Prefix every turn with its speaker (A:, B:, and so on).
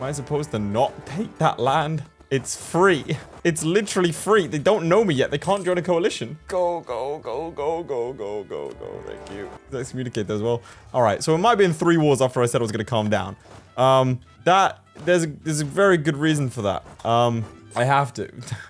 A: Am I supposed to not take that land? It's free. It's literally free. They don't know me yet. They can't join a coalition. Go, go, go, go, go, go, go, go. Thank you. Let's communicate as well. All right. So it might be in three wars after I said I was going to calm down. Um, that there's a, there's a very good reason for that. Um, I have to.